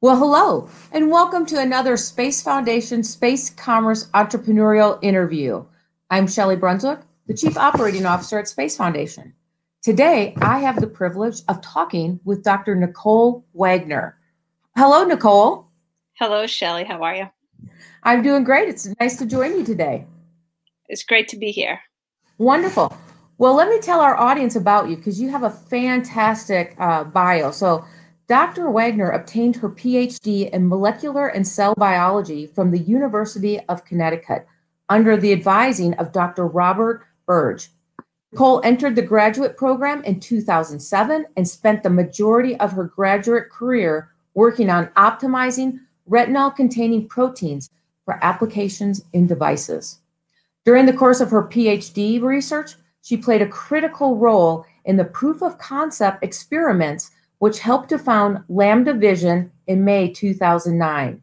Well, hello, and welcome to another Space Foundation Space Commerce Entrepreneurial Interview. I'm Shelli Brunswick, the Chief Operating Officer at Space Foundation. Today, I have the privilege of talking with Dr. Nicole Wagner. Hello, Nicole. Hello, Shelli. How are you? I'm doing great. It's nice to join you today. It's great to be here. Wonderful. Well, let me tell our audience about you because you have a fantastic uh, bio. So, Dr. Wagner obtained her PhD in molecular and cell biology from the University of Connecticut under the advising of Dr. Robert Birge. Nicole entered the graduate program in 2007 and spent the majority of her graduate career working on optimizing retinol containing proteins for applications in devices. During the course of her PhD research, she played a critical role in the proof of concept experiments which helped to found Lambda Vision in May 2009.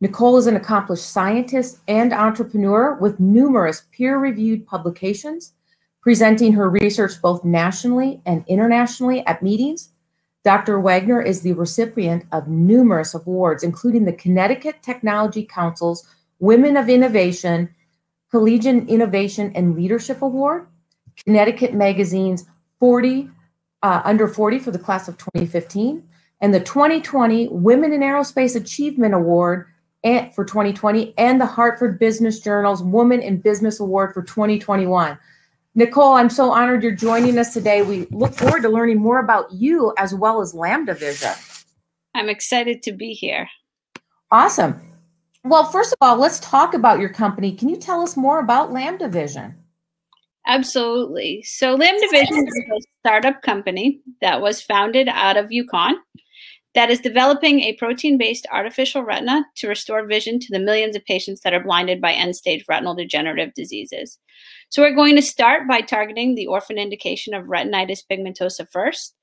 Nicole is an accomplished scientist and entrepreneur with numerous peer reviewed publications, presenting her research both nationally and internationally at meetings. Dr. Wagner is the recipient of numerous awards, including the Connecticut Technology Council's Women of Innovation, Collegiate Innovation and Leadership Award, Connecticut Magazine's 40 uh, under 40 for the class of 2015, and the 2020 Women in Aerospace Achievement Award for 2020, and the Hartford Business Journal's Woman in Business Award for 2021. Nicole, I'm so honored you're joining us today. We look forward to learning more about you as well as Lambda Vision. I'm excited to be here. Awesome. Well, first of all, let's talk about your company. Can you tell us more about Lambda Vision? Absolutely. So Lambda Vision is a startup company that was founded out of UConn that is developing a protein-based artificial retina to restore vision to the millions of patients that are blinded by end-stage retinal degenerative diseases. So we're going to start by targeting the orphan indication of retinitis pigmentosa first,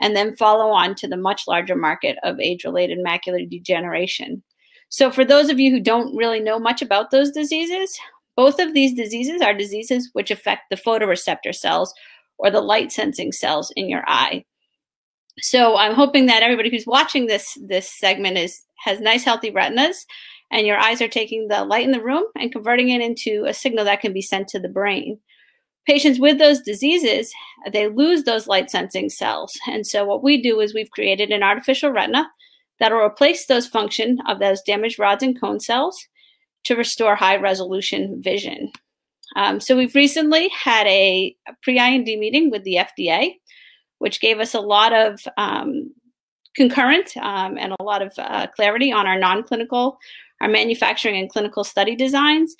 and then follow on to the much larger market of age-related macular degeneration. So for those of you who don't really know much about those diseases, both of these diseases are diseases which affect the photoreceptor cells or the light sensing cells in your eye. So I'm hoping that everybody who's watching this this segment is has nice healthy retinas and your eyes are taking the light in the room and converting it into a signal that can be sent to the brain. Patients with those diseases, they lose those light sensing cells. And so what we do is we've created an artificial retina that'll replace those function of those damaged rods and cone cells to restore high resolution vision. Um, so we've recently had a, pre-IND meeting with the FDA, which gave us a lot of um, concurrent um, and a lot of uh, clarity on our non-clinical, our manufacturing and clinical study designs.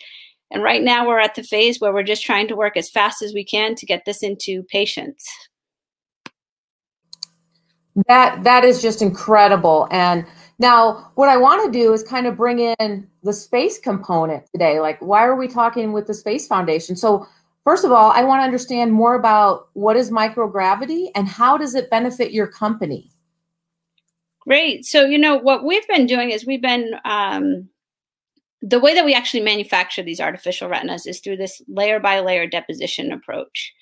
And right now we're at the phase where we're just trying to work as fast as we can to get this into patients. That that is just incredible. And now, what I want to do is kind of bring in the space component today. Like, why are we talking with the Space Foundation? So, first of all, I want to understand more about what is microgravity and how does it benefit your company? Great. So, you know, what we've been doing is we've been, um, the way that we actually manufacture these artificial retinas is through this layer by layer deposition approach.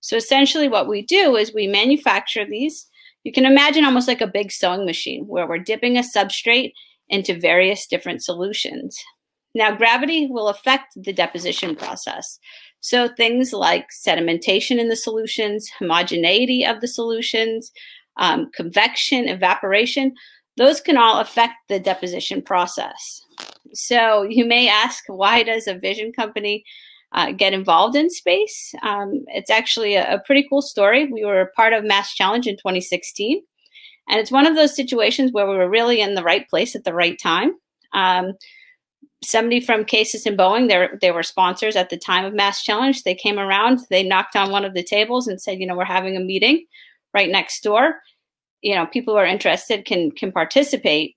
So, essentially, what we do is we manufacture these you can imagine almost like a big sewing machine where we're dipping a substrate into various different solutions. Now, gravity will affect the deposition process. So things like sedimentation in the solutions, homogeneity of the solutions, um, convection, evaporation, those can all affect the deposition process. So you may ask, why does a vision company uh, get involved in space. Um, it's actually a, a, pretty cool story. We were part of Mass Challenge in 2016, and it's one of those situations where we were really in the right place at the right time. Um, somebody from CASIS and Boeing, they were sponsors at the time of Mass Challenge. They came around, they knocked on one of the tables and said, you know, we're having a meeting right next door. You know, people who are interested can can participate.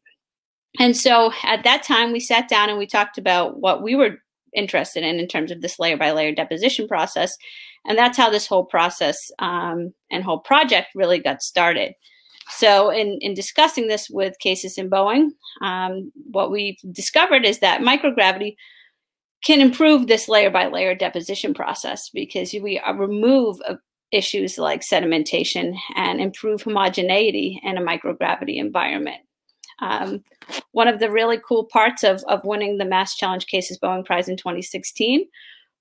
And so at that time, we sat down and we talked about what we were interested in in terms of this layer by layer deposition process. And that's how this whole process um, and whole project really got started. So in, in discussing this with CASIS in Boeing, um, what we've discovered is that microgravity can improve this layer by layer deposition process because we uh, remove uh, issues like sedimentation and improve homogeneity in a microgravity environment. Um, one of the really cool parts of, of winning the Mass Challenge CASIS Boeing Prize in 2016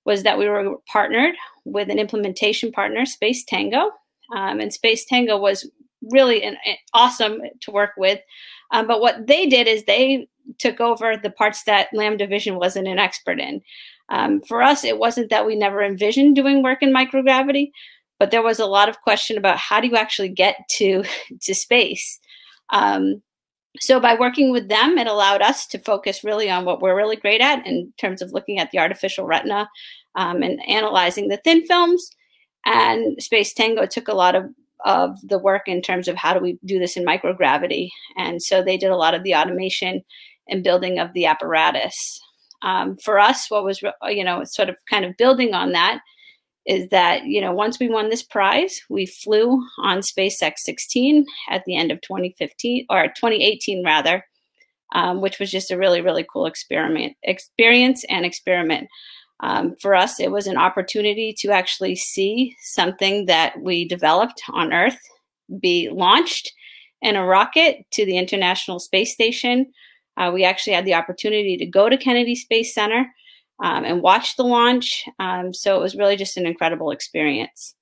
was that we were partnered with an implementation partner, Space Tango. Um, and Space Tango was really an, an awesome to work with. Um, but what they did is they took over the parts that Lambda Vision wasn't an expert in. Um, for us, it wasn't that we never envisioned doing work in microgravity, but there was a lot of question about how do you actually get to to space. Um, so by working with them, it allowed us to focus really on what we're really great at in terms of looking at the artificial retina um, and analyzing the thin films. And Space Tango took a lot of of the work in terms of how do we do this in microgravity. And so they did a lot of the automation and building of the apparatus. Um, for us, what was, you know, sort of kind of building on that is that, you know, once we won this prize, we flew on SpaceX 16 at the end of 2015 or 2018 rather, um, which was just a really, really cool experiment, experience and experiment. Um, for us, it was an opportunity to actually see something that we developed on Earth be launched in a rocket to the International Space Station. Uh, we actually had the opportunity to go to Kennedy Space Center um, and watch the launch. Um, so it was really just an incredible experience.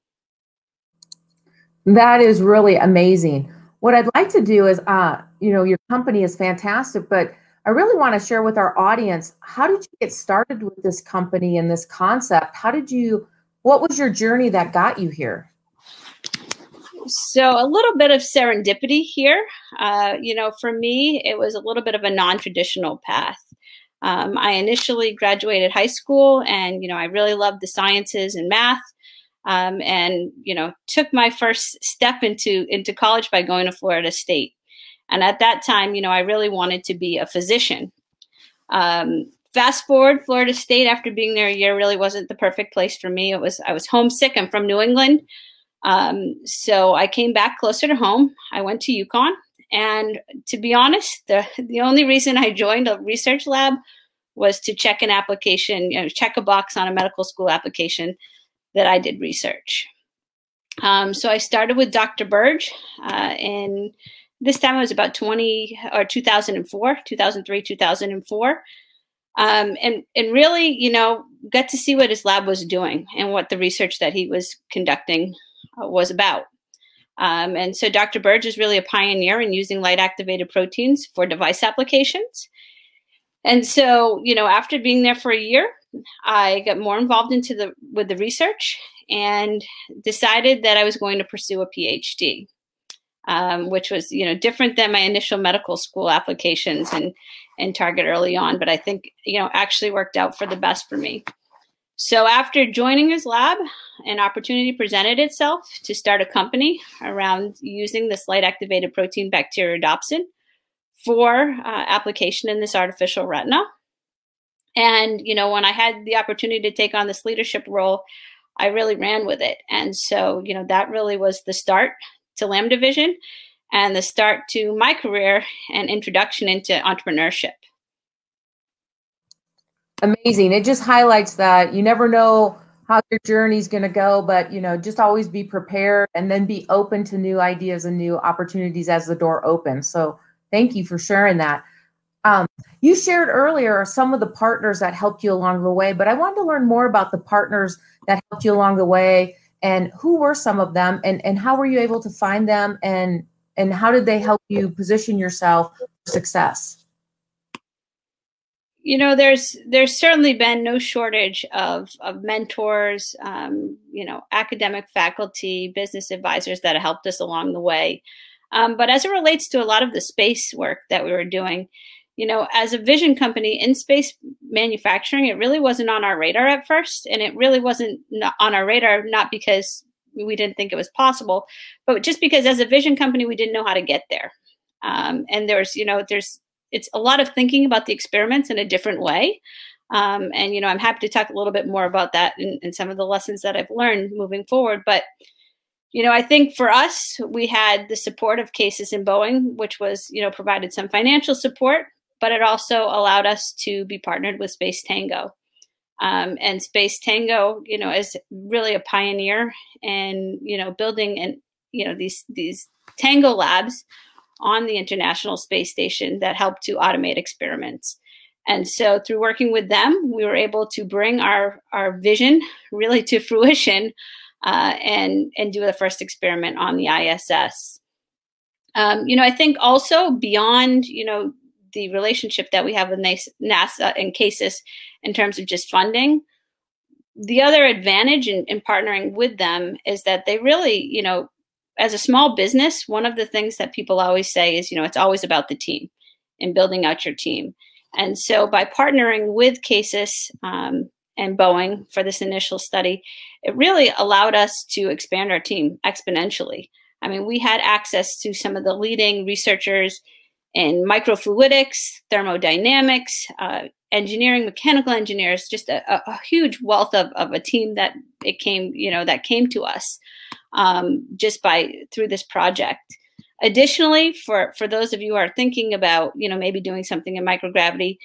That is really amazing. What I'd like to do is, uh, you know, your company is fantastic, but I really want to share with our audience how did you get started with this company and this concept? How did you, what was your journey that got you here? So, a little bit of serendipity here. Uh, you know, for me, it was a little bit of a non traditional path. Um, I initially graduated high school and, you know, I really loved the sciences and math. Um, and, you know, took my first step into, into college by going to Florida State. And at that time, you know, I really wanted to be a physician. Um, fast forward, Florida State, after being there a year, really wasn't the perfect place for me. It was I was homesick. I'm from New England, um, so I came back closer to home. I went to UConn, and to be honest, the the only reason I joined a research lab was to check an application, you know, check a box on a medical school application that I did research. Um, so I started with Dr. Birge uh, in this time it was about 20 or 2004, 2003, 2004. Um, and, and really, you know, got to see what his lab was doing and what the research that he was conducting uh, was about. Um, and so Dr. Birge is really a pioneer in using light activated proteins for device applications. And so, you know, after being there for a year, I got more involved into the with the research and decided that I was going to pursue a PhD um, which was you know different than my initial medical school applications and and target early on but i think you know actually worked out for the best for me so after joining his lab an opportunity presented itself to start a company around using this light activated protein bacteriorhodopsin for uh, application in this artificial retina and you know when i had the opportunity to take on this leadership role i really ran with it and so you know that really was the start to Lambda Vision and the start to my career and introduction into entrepreneurship. Amazing. It just highlights that you never know how your journey is going to go, but you know, just always be prepared and then be open to new ideas and new opportunities as the door opens. So, thank you for sharing that. Um, you shared earlier some of the partners that helped you along the way, but I wanted to learn more about the partners that helped you along the way and who were some of them and, and how were you able to find them and and how did they help you position yourself for success you know there's there's certainly been no shortage of of mentors um, you know academic faculty business advisors that helped us along the way um, but as it relates to a lot of the space work that we were doing you know, as a vision company in space manufacturing, it really wasn't on our radar at first. And it really wasn't on our radar, not because we didn't think it was possible, but just because as a vision company, we didn't know how to get there. Um, and there's, you know, there's, it's a lot of thinking about the experiments in a different way. Um, and, you know, I'm happy to talk a little bit more about that and some of the lessons that I've learned moving forward. But, you know, I think for us, we had the support of CASIS in Boeing, which was, you know, provided some financial support, but it also allowed us to be partnered with Space Tango. Um, and Space Tango, you know, is really a pioneer in, you know, building and, you know, these, these Tango labs on the International Space Station that helped to automate experiments. And so through working with them, we were able to bring our, our vision really to fruition uh, and, and do the first experiment on the ISS. Um, you know, I think also beyond, you know, the relationship that we have with NASA and CASIS in terms of just funding, the other advantage in, in partnering with them is that they really, you know, as a small business, one of the things that people always say is, you know, it's always about the team and building out your team. And so by partnering with CASIS um, and Boeing for this initial study, it really allowed us to expand our team exponentially. I mean, we had access to some of the leading researchers in microfluidics, thermodynamics, uh, engineering, mechanical engineers, just a, a, huge wealth of, of a team that it came, you know, that came to us um, just by through this project. Additionally, for, for those of you who are thinking about, you know, maybe doing something in microgravity,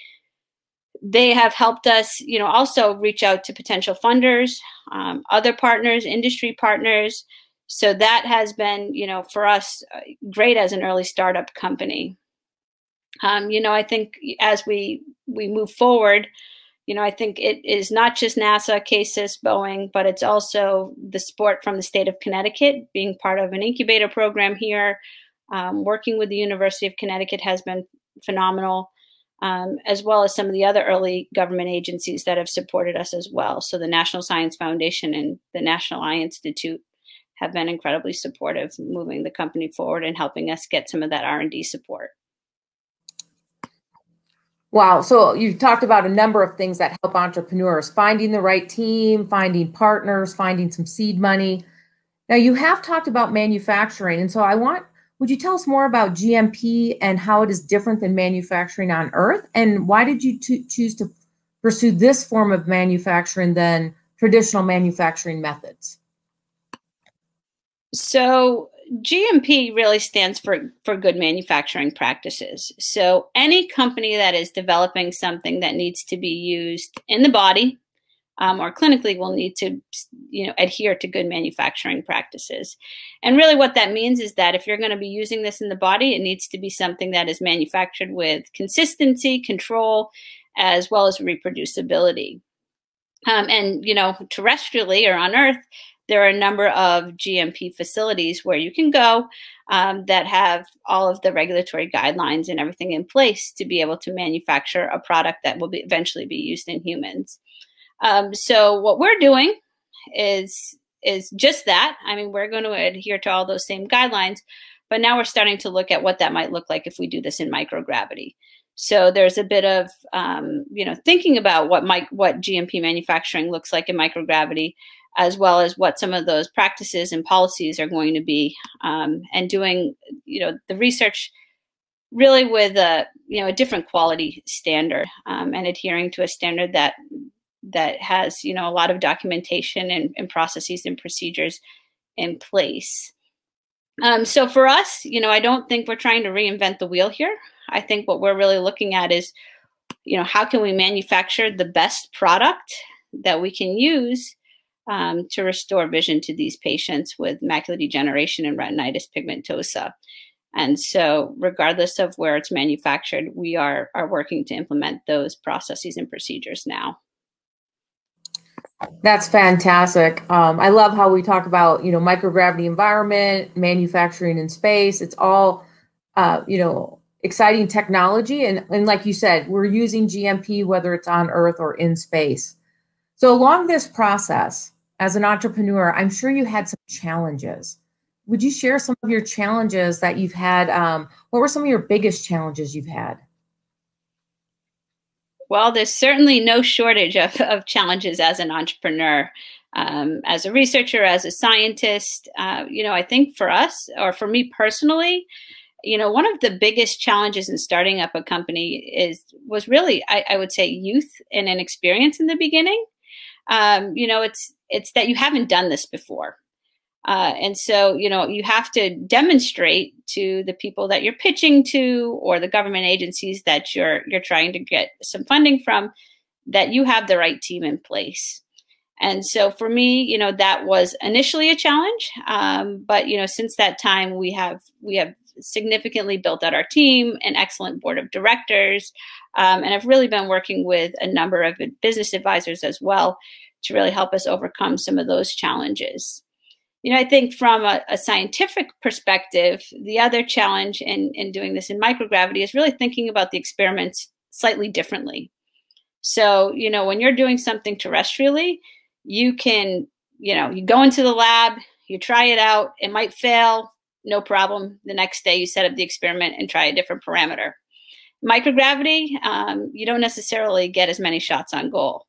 they have helped us, you know, also reach out to potential funders, um, other partners, industry partners. So that has been, you know, for us, uh, great as an early startup company. Um, you know, I think as we we move forward, you know, I think it is not just NASA, CASIS, Boeing, but it's also the support from the state of Connecticut, being part of an incubator program here. Um, working with the University of Connecticut has been phenomenal, um, as well as some of the other early government agencies that have supported us as well. So the National Science Foundation and the National Eye Institute have been incredibly supportive, moving the company forward and helping us get some of that R&D support. Wow. So you've talked about a number of things that help entrepreneurs finding the right team, finding partners, finding some seed money. Now, you have talked about manufacturing. And so I want, would you tell us more about GMP and how it is different than manufacturing on Earth? And why did you choose to pursue this form of manufacturing than traditional manufacturing methods? So, GMP really stands for, for good manufacturing practices. So any company that is developing something that needs to be used in the body um, or clinically will need to you know, adhere to good manufacturing practices. And really what that means is that if you're going to be using this in the body, it needs to be something that is manufactured with consistency, control, as well as reproducibility. Um, and, you know, terrestrially or on Earth, there are a number of GMP facilities where you can go um, that have all of the regulatory guidelines and everything in place to be able to manufacture a product that will be eventually be used in humans. Um, so what we're doing is is just that. I mean, we're going to adhere to all those same guidelines, but now we're starting to look at what that might look like if we do this in microgravity. So there's a bit of um, you know thinking about what mic- what GMP manufacturing looks like in microgravity, as well as what some of those practices and policies are going to be, um, and doing you know the research really with a you know a different quality standard um, and adhering to a standard that that has you know a lot of documentation and, and processes and procedures in place. Um, so for us, you know, I don't think we're trying to reinvent the wheel here. I think what we're really looking at is, you know, how can we manufacture the best product that we can use um, to restore vision to these patients with macular degeneration and retinitis pigmentosa. And so, regardless of where it's manufactured, we are, are working to implement those processes and procedures now. That's fantastic. Um, I love how we talk about, you know, microgravity environment, manufacturing in space. It's all, uh, you know, exciting technology. And, and like you said, we're using GMP, whether it's on Earth or in space. So along this process, as an entrepreneur, I'm sure you had some challenges. Would you share some of your challenges that you've had? Um, what were some of your biggest challenges you've had? Well, there's certainly no shortage of, of challenges as an entrepreneur. Um, as a researcher, as a scientist, uh, you know, I think for us, or for me personally, you know, one of the biggest challenges in starting up a company is was really, I, I would say, youth and inexperience in the beginning. Um, you know, it's it's that you haven't done this before. Uh, and so, you know, you have to demonstrate to the people that you're pitching to or the government agencies that you're you're trying to get some funding from that you have the right team in place. And so for me, you know, that was initially a challenge. Um, but you know, since that time, we have we have significantly built out our team, an excellent board of directors, um, and I've really been working with a number of business advisors as well to really help us overcome some of those challenges. You know, I think from a, a scientific perspective, the other challenge in, in doing this in microgravity is really thinking about the experiments slightly differently. So, you know, when you're doing something terrestrially, you can, you know, you go into the lab, you try it out, it might fail, no problem. The next day you set up the experiment and try a different parameter. Microgravity, um, you don't necessarily get as many shots on goal.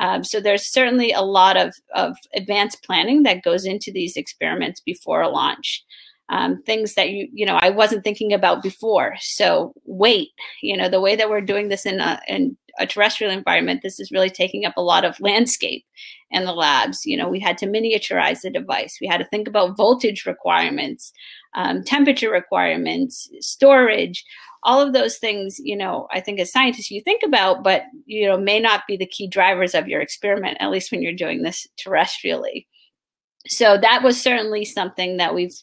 Um, so there's certainly a lot of, of advanced planning that goes into these experiments before a launch. Um, things that you you know I wasn't thinking about before. So weight, you know, the way that we're doing this in a in a terrestrial environment, this is really taking up a lot of landscape in the labs. You know, we had to miniaturize the device. We had to think about voltage requirements, um, temperature requirements, storage, all of those things. You know, I think as scientists you think about, but you know may not be the key drivers of your experiment, at least when you're doing this terrestrially. So that was certainly something that we've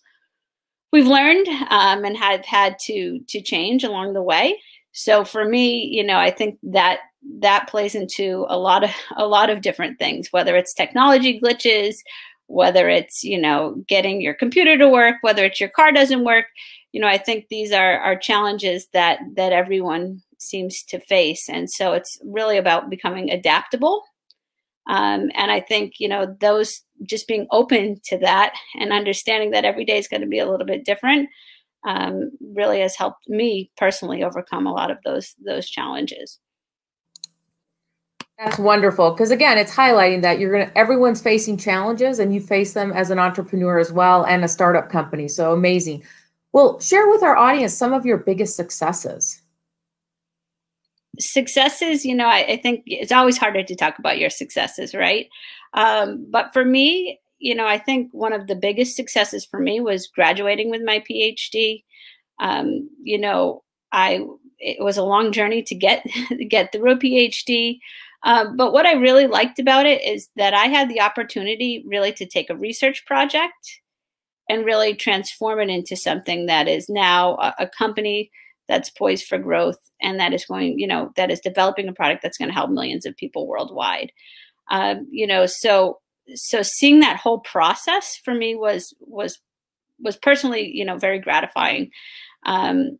we've learned um, and have had to to change along the way. So for me, you know, I think that that plays into a lot of a lot of different things, whether it's technology glitches, whether it's you know getting your computer to work, whether it's your car doesn't work. You know, I think these are are challenges that that everyone seems to face, and so it's really about becoming adaptable. Um, and I think you know those just being open to that and understanding that every day is going to be a little bit different um, really has helped me personally overcome a lot of those those challenges. That's wonderful because again, it's highlighting that you're gonna everyone's facing challenges and you face them as an entrepreneur as well and a startup company. So amazing. Well, share with our audience some of your biggest successes. Successes, you know, I, I think it's always harder to talk about your successes, right? Um, but for me, you know, I think one of the biggest successes for me was graduating with my PhD. Um, you know, I it was a long journey to get get through a PhD. Um, but what I really liked about it is that I had the opportunity really to take a research project and really transform it into something that is now a, a company that's poised for growth and that is going, you know, that is developing a product that's going to help millions of people worldwide. Um, you know, so so seeing that whole process for me was was was personally you know very gratifying um,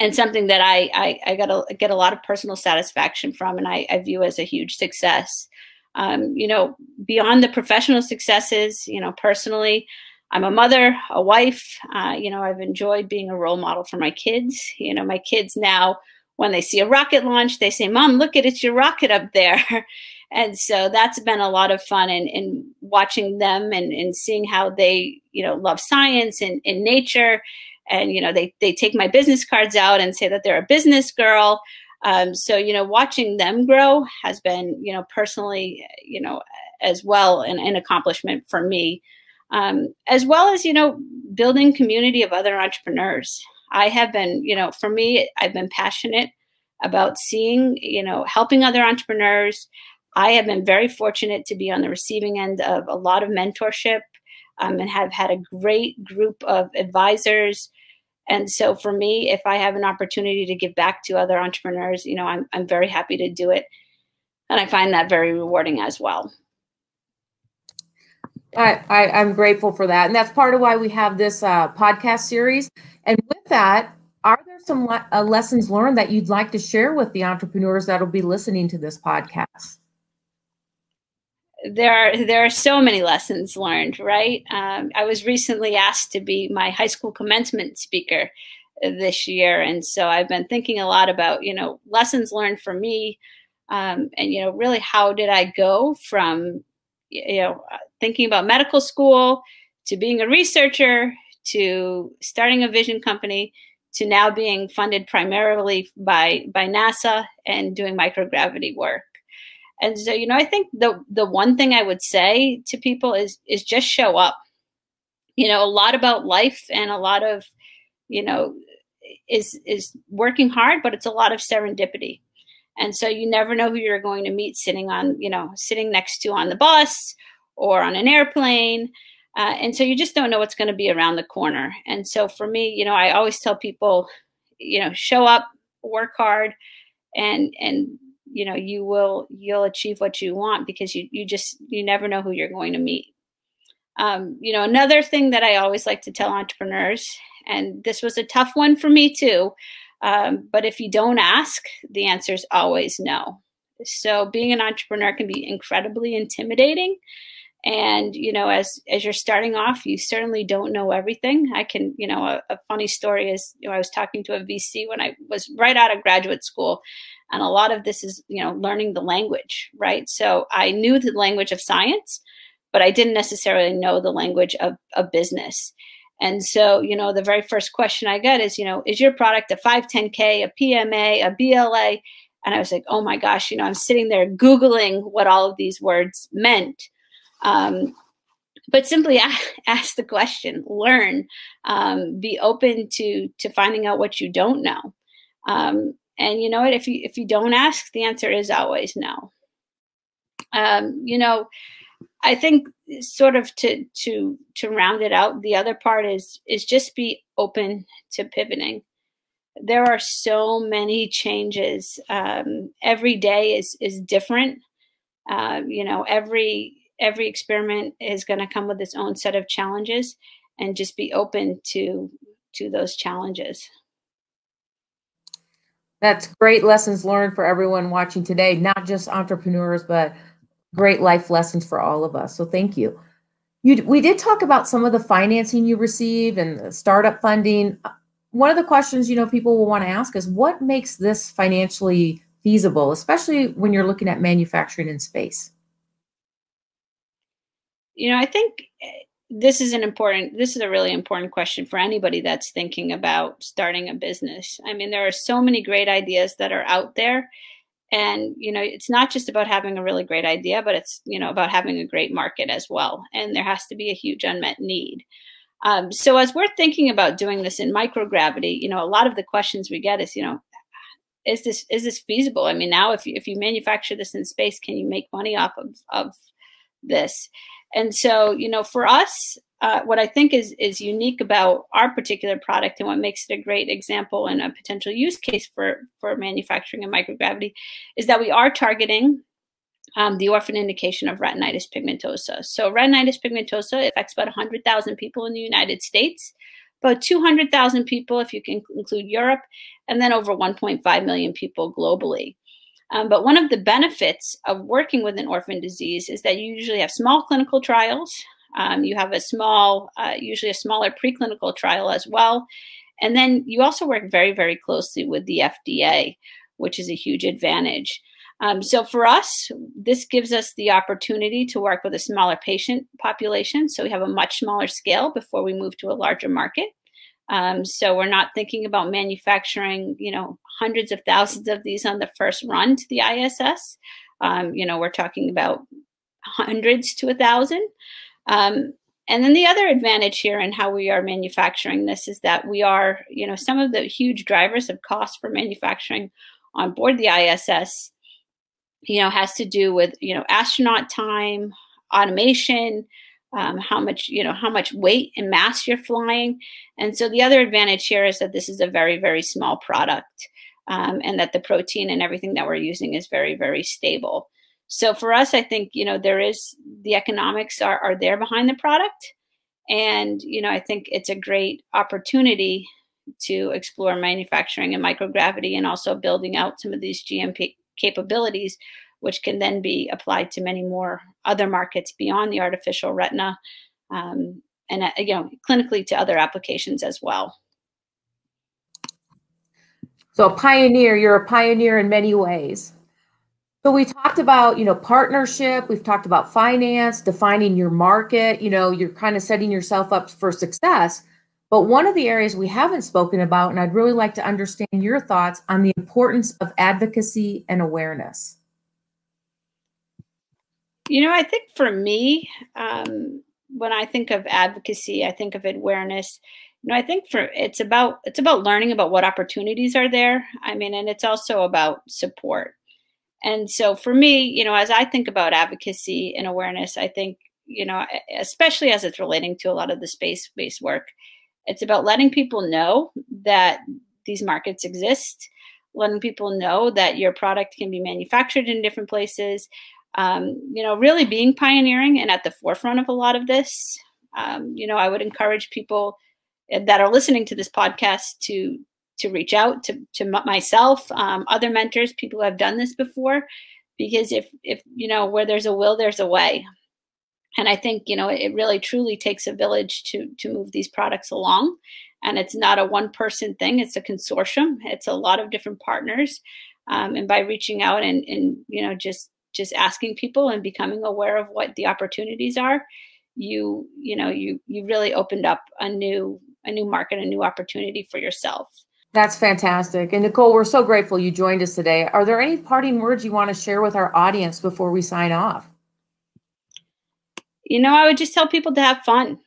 and something that I, I, I got a, get a lot of personal satisfaction from and I, I view as a huge success. Um, you know, beyond the professional successes, you know, personally, I'm a mother, a wife. Uh, you know, I've enjoyed being a role model for my kids. You know, my kids now, when they see a rocket launch, they say, "Mom, look at it, it's your rocket up there." and so that's been a lot of fun and, and watching them and, and seeing how they you know love science and, and nature. And you know they, they take my business cards out and say that they're a business girl. Um, so you know watching them grow has been you know personally you know as well an, an accomplishment for me. Um, as well as you know building community of other entrepreneurs. I have been you know for me i've been passionate about seeing you know helping other entrepreneurs I have been very fortunate to be on the receiving end of a lot of mentorship um, and have had a great group of advisors. And so for me, if I have an opportunity to give back to other entrepreneurs, you know, I'm, I'm very happy to do it. And I find that very rewarding as well. I, I, am grateful for that. And that's part of why we have this uh, podcast series. And with that, are there some le- uh, lessons learned that you'd like to share with the entrepreneurs that will be listening to this podcast? There are there are so many lessons learned right? Um, i was recently asked to be my high school commencement speaker this year. And so i've been thinking a lot about you know lessons learned for me um, and you know really how did i go from you know thinking about medical school to being a researcher to starting a vision company to now being funded primarily by by nasa and doing microgravity work and so, you know, I think the the one thing I would say to people is is just show up. You know, a lot about life and a lot of, you know, is is working hard, but it's a lot of serendipity. And so you never know who you're going to meet sitting on, you know, sitting next to on the bus or on an airplane. Uh, and so you just don't know what's going to be around the corner. And so for me, you know, I always tell people, you know, show up, work hard, and and you know you will you'll achieve what you want because you you just you never know who you're going to meet. Um, you know, another thing that I always like to tell entrepreneurs, and this was a tough one for me too, um, but if you don't ask, the answer is always no. So being an entrepreneur can be incredibly intimidating and you know as as you're starting off you certainly don't know everything. I can you know a, a funny story is you know i was talking to a vc when i was right out of graduate school and a lot of this is you know learning the language right? So i knew the language of science but i didn't necessarily know the language of, of business. And so you know the very first question i get is you know is your product a 510k a pma a bla and i was like oh my gosh you know i'm sitting there googling what all of these words meant um, but simply ask the question, learn, um, be open to to finding out what you don't know. Um, and you know what? If you if you don't ask, the answer is always no. Um, you know, I think sort of to to to round it out, the other part is is just be open to pivoting. There are so many changes. Um, every day is is different. Uh, you know, every every experiment is going to come with its own set of challenges and just be open to to those challenges. That's great lessons learned for everyone watching today not just entrepreneurs but great life lessons for all of us. So thank you. You we did talk about some of the financing you received and the startup funding. One of the questions you know people will want to ask is what makes this financially feasible especially when you're looking at manufacturing in space you know, I think eh, this is an important this is a really important question for anybody that's thinking about starting a business. I mean, there are so many great ideas that are out there. And you know it's not just about having a really great idea but it's you know about having a great market as well. And there has to be a huge unmet need. Um, so as we're thinking about doing this in microgravity you know a lot of the questions we get is you know is this is this feasible? I mean now if you if you manufacture this in space can you make money off of of this and so, you know, for us, uh, what I think is is unique about our particular product and what makes it a great example and a potential use case for for manufacturing in microgravity is that we are targeting um, the orphan indication of retinitis pigmentosa. So retinitis pigmentosa affects about 100,000 people in the United States, about 200,000 people if you can include Europe, and then over 1.5 million people globally. Um, but one of the benefits of working with an orphan disease is that you usually have small clinical trials. Um, you have a small, uh, usually a smaller preclinical trial as well. And then you also work very, very closely with the FDA, which is a huge advantage. Um, so for us, this gives us the opportunity to work with a smaller patient population. So we have a much smaller scale before we move to a larger market. Um, so we're not thinking about manufacturing, you know, hundreds of thousands of these on the first run to the ISS. Um, you know, we're talking about hundreds to a thousand. Um, and then the other advantage here in how we are manufacturing this is that we are, you know, some of the huge drivers of cost for manufacturing on board the ISS, you know, has to do with, you know, astronaut time, automation, um, how much you know how much weight and mass you're flying. And so the other advantage here is that this is a very very small product um, and that the protein and everything that we're using is very very stable. So for us i think you know there is the economics are, are there behind the product. And you know i think it's a great opportunity to explore manufacturing and microgravity and also building out some of these gmp capabilities which can then be applied to many more other markets beyond the artificial retina um, and uh, you know clinically to other applications as well. So a pioneer you're a pioneer in many ways. So we talked about you know partnership we've talked about finance defining your market you know you're kind of setting yourself up for success. But one of the areas we haven't spoken about and i'd really like to understand your thoughts on the importance of advocacy and awareness you know, I think for me, um, when I think of advocacy, I think of awareness. You know, I think for it's about it's about learning about what opportunities are there. I mean, and it's also about support. And so for me, you know, as I think about advocacy and awareness, I think, you know, especially as it's relating to a lot of the space based work, it's about letting people know that these markets exist, letting people know that your product can be manufactured in different places. Um, you know, really being pioneering and at the forefront of a lot of this. Um, you know, I would encourage people that are listening to this podcast to to reach out to, to myself, um, other mentors, people who have done this before, because if, if, you know, where there's a will, there's a way. And I think, you know, it really truly takes a village to, to move these products along. And it's not a one person thing, it's a consortium. It's a lot of different partners. Um, and by reaching out and, and, you know, just, just asking people and becoming aware of what the opportunities are, you, you know, you, you really opened up a new, a new market, a new opportunity for yourself. That's fantastic. And Nicole, we're so grateful you joined us today. Are there any parting words you want to share with our audience before we sign off? You know, I would just tell people to have fun.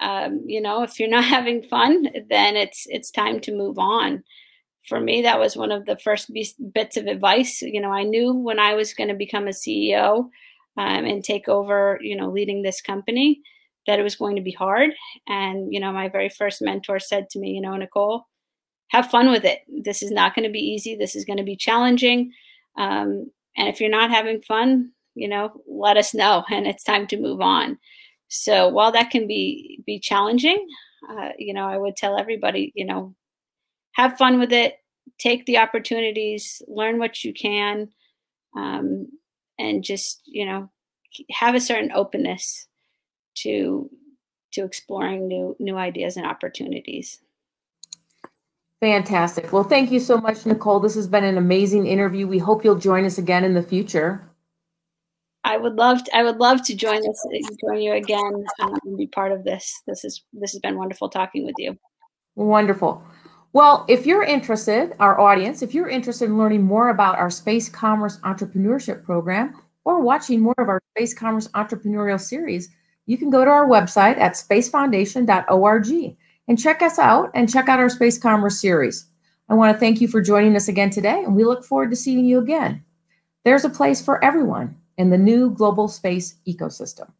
Um, you know, if you're not having fun, then it's it's time to move on. For me, that was one of the first bits of advice. You know, I knew when I was going to become a CEO um, and take over, you know, leading this company, that it was going to be hard. And you know, my very first mentor said to me, you know, Nicole, have fun with it. This is not going to be easy. This is going to be challenging. Um, and if you're not having fun, you know, let us know, and it's time to move on. So while that can be be challenging, uh, you know, I would tell everybody, you know, have fun with it, take the opportunities, learn what you can, um, and just you know, have a certain openness to to exploring new new ideas and opportunities. Fantastic. Well, thank you so much, Nicole. This has been an amazing interview. We hope you'll join us again in the future. I would love to, I would love to join this join you again um, and be part of this. This is this has been wonderful talking with you. Wonderful. Well, if you're interested, our audience, if you're interested in learning more about our Space Commerce Entrepreneurship Program or watching more of our Space Commerce Entrepreneurial Series, you can go to our website at spacefoundation.org and check us out and check out our Space Commerce series. I want to thank you for joining us again today, and we look forward to seeing you again. There's a place for everyone in the new global space ecosystem.